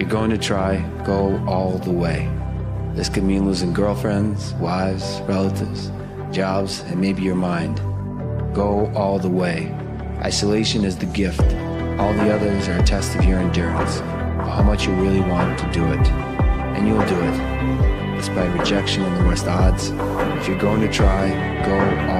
you're going to try, go all the way. This could mean losing girlfriends, wives, relatives, jobs, and maybe your mind. Go all the way. Isolation is the gift. All the others are a test of your endurance, of how much you really want to do it. And you'll do it, despite rejection and the worst odds. If you're going to try, go all the way.